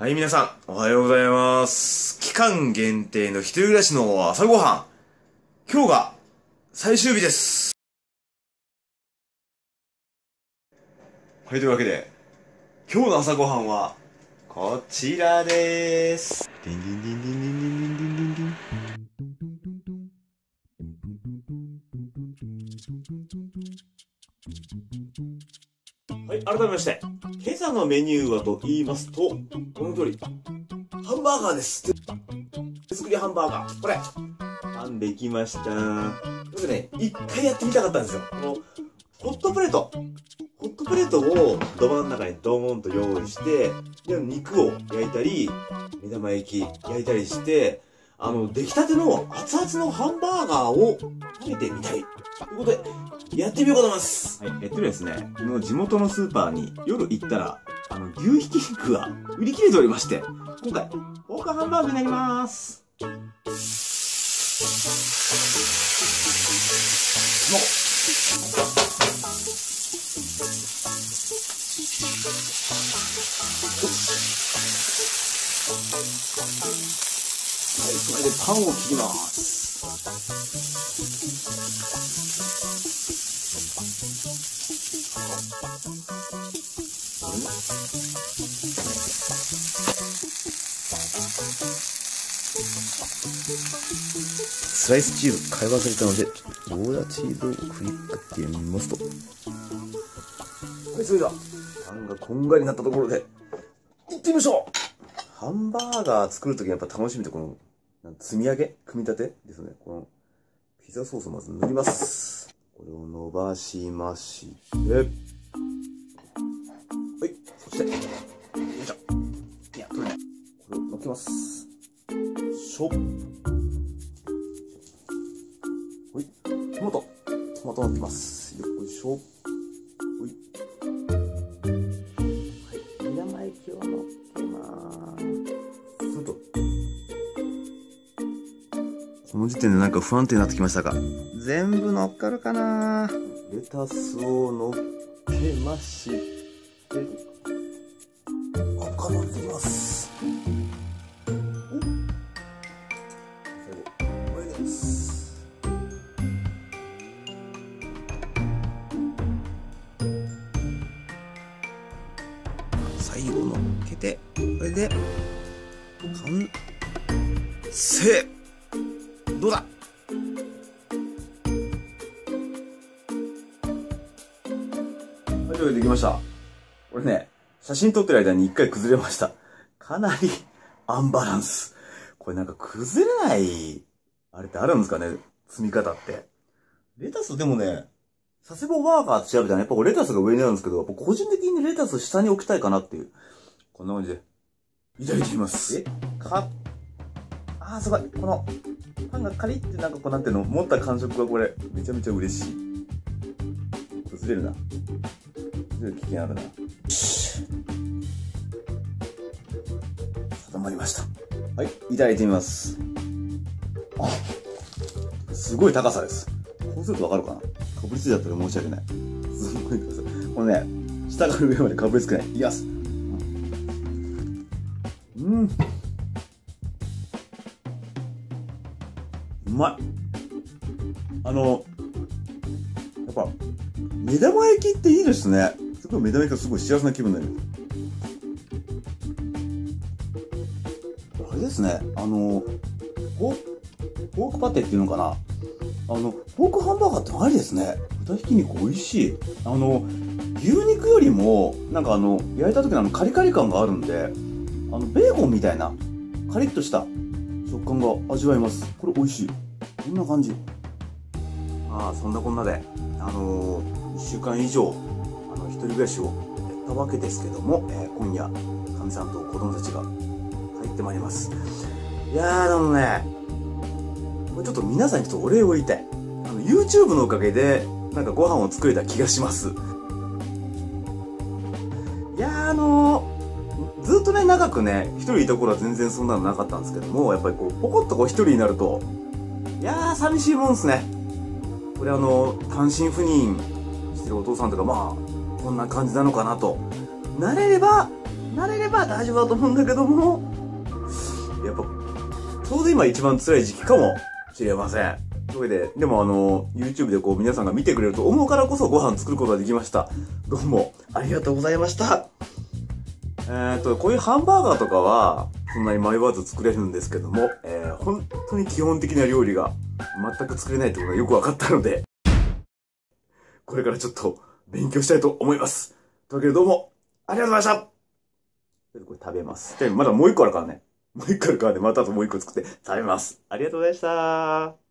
はい、皆さん、おはようございます。期間限定の一人暮らしの朝ごはん。今日が最終日です。はい、というわけで、今日の朝ごはんは、こちらでーす。デンデンディンディンディンディンディンディンディンディン。はい、改めまして、今朝のメニューはと言いますと、この通り、ハンバーガーです。手作りハンバーガー。これ、パンできました。僕ね、一回やってみたかったんですよ。この、ホットプレート。ホットプレートを土間の中にドーンと用意して、で、肉を焼いたり、目玉焼き焼いたりして、あの、出来たての熱々のハンバーガーを食べてみたい。ということで、やってみようかと思います。はい、えっとですね、この地元のスーパーに夜行ったら、あの、牛ひき肉が売り切れておりまして、今回、豪華ハンバーグになります。それでパンを切ります。スライスチーズ買い忘れたので、ゴーダチーズをクリックってみますと。はい、それでは、パンがこんがりになったところで、行ってみましょうハンバーガー作るときにやっぱ楽しみってこの、積み上げ組み立てですね。この、ピザソースをまず塗ります。これを伸ばしまして、はい、そして、よいしょ。いや、取れない。これを乗っけます。しょ。はい、トマト。トマト乗っけます。よいしょ。はい。この時点でなんか不安定になってきましたが、全部乗っかるかなレタスを乗っけまして、アボカドを入れていきます。お最後、マヨネーズ。最後乗っけて、これで、完成どうだ？はい、というわけできました。これね、写真撮ってる間に一回崩れました。かなり アンバランス。これなんか崩れない、あれってあるんですかね？積み方って。レタスでもね、佐世保バーガーって調べたらやっぱレタスが上にあるんですけど、個人的にレタス下に置きたいかなっていう。こんな感じで、いただいてみます。えか、あー、すごい。この、パンがカリってなんかこうなんていうの、持った感触がこれ、めちゃめちゃ嬉しい。崩れるな。崩れる危険あるな。よし定まりました。はい、いただいてみます。あ、すごい高さです。こうするとわかるかな？かぶりついちゃったら申し訳ない。すごい高さ。このね、下から上までかぶりつけない。いきます。うん。まい。あの、やっぱ、目玉焼きっていいですね。すごい目玉焼きがすごい幸せな気分になる。あれですね、あの、ポーポークパテっていうのかなあの、ポークハンバーガーってありですね。豚ひき肉美味しい。あの、牛肉よりも、なんかあの、焼いた時のあのカリカリ感があるんで、あの、ベーコンみたいな、カリッとした食感が味わえます。これ美味しい。こんな感じ。まあ、そんなこんなで、あのー、1週間以上、あの、一人暮らしをやったわけですけども、えー今夜、かみさんと子供たちが帰ってまいります。いやー、でもね、これちょっと皆さんにちょっとお礼を言いたい。あの、YouTube のおかげで、なんかご飯を作れた気がします。いやー、あのーずっとね、長くね、一人いた頃は全然そんなのなかったんですけども、やっぱりこう、ポコッとこう一人になると、いやー、寂しいもんですね。これあの、単身赴任してるお父さんとか、まあ、こんな感じなのかなと。なれれば、慣れれば大丈夫だと思うんだけども、やっぱ、ちょうど今一番辛い時期かもしれません。というわけで、でもあの、YouTube でこう皆さんが見てくれると思うからこそご飯作ることができました。どうもありがとうございました。えっ、と、こういうハンバーガーとかは、そんなに迷わず作れるんですけども、え、本当に基本的な料理が全く作れないってことがよく分かったので、これからちょっと勉強したいと思います。というわけでどうも、ありがとうございましたこれ食べます。で、まだもう一個あるからね。もう一個あるからね、またあともう一個作って食べます。ありがとうございました。